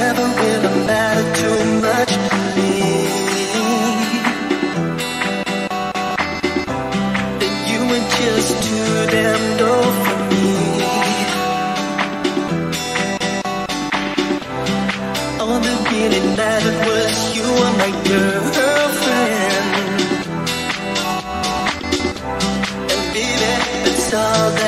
never really matter too much to me. That you were just too damn dull for me. All that really mattered was you were my girlfriend. And baby, that's all that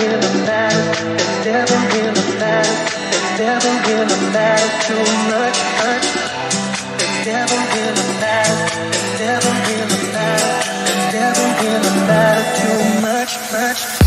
really mattered. It never really mattered. It never really mattered too much. much. It never. It never. It never too much. much.